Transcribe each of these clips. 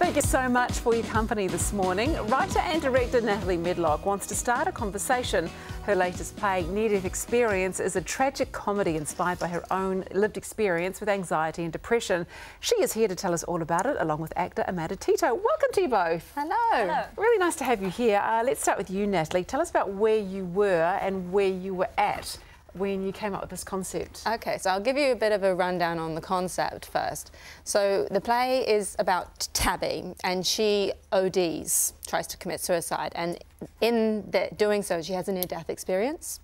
Thank you so much for your company this morning. Writer and director Natalie Medlock wants to start a conversation. Her latest play, Near Death Experience, is a tragic comedy inspired by her own lived experience with anxiety and depression. She is here to tell us all about it, along with actor Amanda Tito. Welcome to you both. Hello. Hello. Really nice to have you here. Uh, let's start with you, Natalie. Tell us about where you were and where you were at when you came up with this concept? Okay, so I'll give you a bit of a rundown on the concept first. So the play is about Tabby, and she ODs, tries to commit suicide, and in the, doing so, she has a near-death experience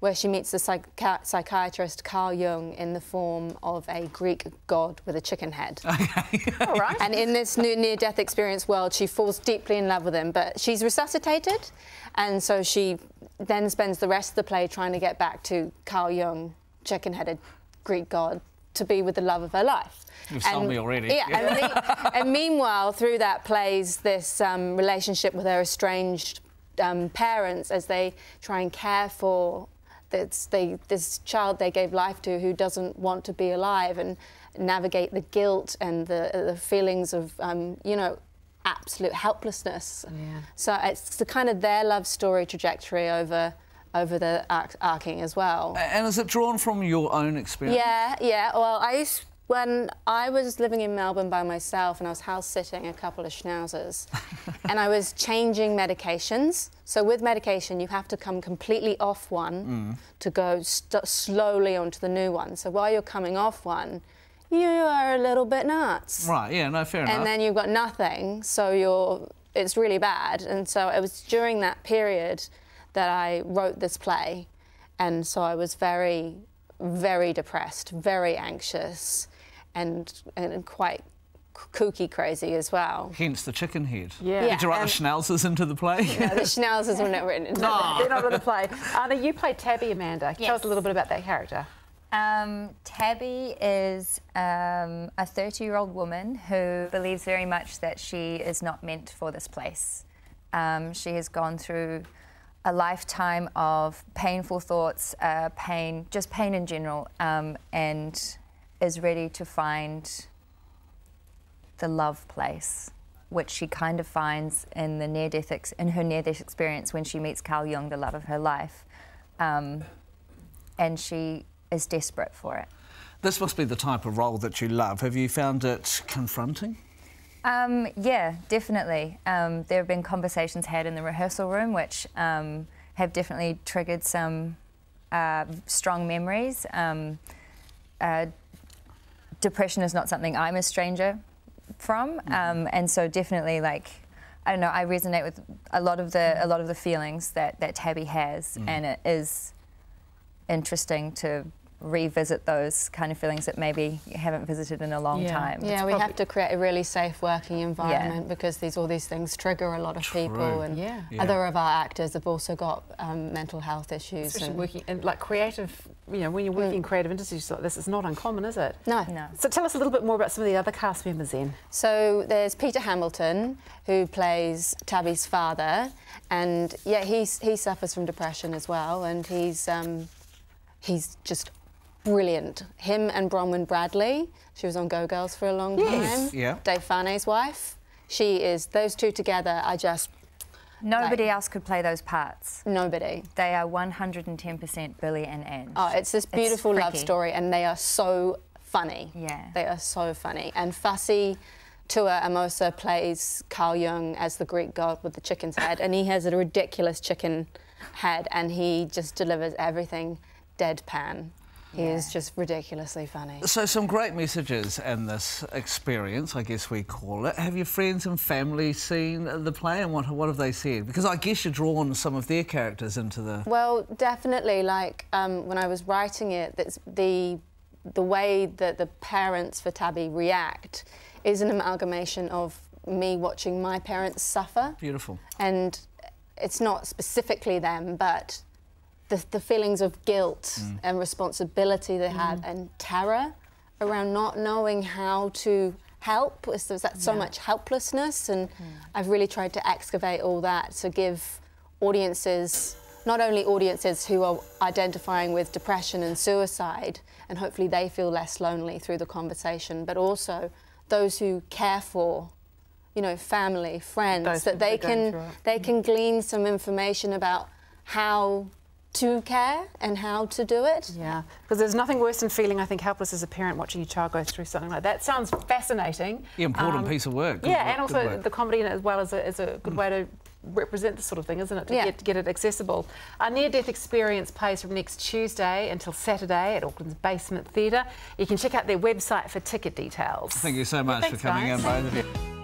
where she meets the psych psychiatrist Carl Jung in the form of a Greek god with a chicken head. Okay. All right. And in this new near-death experience world, she falls deeply in love with him, but she's resuscitated, and so she then spends the rest of the play trying to get back to Carl Jung, chicken-headed Greek god, to be with the love of her life. You've sold me already. Yeah, yeah. And, and, meanwhile, through that plays this um, relationship with her estranged um, parents as they try and care for this, they, this child they gave life to who doesn't want to be alive and navigate the guilt and the, the feelings of, um, you know, absolute helplessness. Yeah. So it's the kind of their love story trajectory over over the arc arcing as well. And is it drawn from your own experience? Yeah, yeah. Well, I used when I was living in Melbourne by myself and I was house sitting a couple of schnauzers and I was changing medications. So with medication, you have to come completely off one mm. to go slowly onto the new one. So while you're coming off one, you are a little bit nuts. Right, yeah, no, fair enough. And then you've got nothing, so you're, it's really bad. And so it was during that period that I wrote this play. And so I was very, very depressed, very anxious, and, and quite kooky crazy as well. Hence the chicken head. Yeah. yeah. Did you write the schnauzers into the play? No, the schnauzers were not written into no. They're not in the play. Anna, you played Tabby, Amanda. Yes. Tell us a little bit about that character. Um, Tabby is um, a 30 year old woman who believes very much that she is not meant for this place. Um, she has gone through a lifetime of painful thoughts, uh, pain, just pain in general, um, and is ready to find the love place, which she kind of finds in the near death in her near death experience when she meets Carl Jung, the love of her life, um, and she is desperate for it. This must be the type of role that you love. Have you found it confronting? Um, yeah, definitely. Um, there have been conversations had in the rehearsal room which um, have definitely triggered some uh, strong memories. Um, uh, depression is not something I'm a stranger from, mm. and so definitely like I don't know. I resonate with a lot of the a lot of the feelings that that Tabby has, mm. and it is interesting to revisit those kind of feelings that maybe you haven't visited in a long yeah. time. Yeah, it's we have to create a really safe working environment yeah. because these all these things trigger a lot of True. people, and yeah. yeah. other of our actors have also got um, mental health issues. Especially and working in like creative, you know, when you're working mm. in creative industries like this, it's not uncommon, is it? No. No. So tell us a little bit more about some of the other cast members then. So there's Peter Hamilton who plays Tabby's father, and yeah, he's he suffers from depression as well, and he's. Um, he's just brilliant. Him and Bronwyn Bradley. She was on Go Girls for a long yes. time. Yeah. Dave Fane's wife. She is. Those two together I just. Nobody like, else could play those parts. Nobody. They are 110% Billy and Ange. Oh, it's this beautiful it's love story, and they are so funny. Yeah. They are so funny. And Fussy Tua Amosa plays Carl Jung as the Greek god with the chicken's head, and he has a ridiculous chicken head, and he just delivers everything deadpan. He yeah. is just ridiculously funny. So some great messages in this experience, I guess we call it. Have your friends and family seen the play and what, what have they said? Because I guess you're drawn some of their characters into the... Well, definitely. Like, um, when I was writing it, the, the way that the parents for Tabby react is an amalgamation of me watching my parents suffer. Beautiful. And it's not specifically them, but the, the feelings of guilt mm. and responsibility they mm. and terror around not knowing how to help. There's that so yeah. much helplessness, and mm. I've really tried to excavate all that to give audiences, not only audiences who are identifying with depression and suicide, and hopefully they feel less lonely through the conversation, but also those who care for you know, family, friends, Those that they that are going can they can glean some information about how to care and how to do it. Yeah, because there's nothing worse than feeling, I think, helpless as a parent watching your child go through something like that. Sounds fascinating. Yeah, important Um, piece of work. Good yeah, work, and also work. the comedy in it as well is a, is a good way to represent this sort of thing, isn't it? To Yeah. get, get it accessible. Our near death experience plays from next Tuesday until Saturday at Auckland's Basement Theatre. You can check out their website for ticket details. Thank you so much Thanks, for coming guys. in, both of you.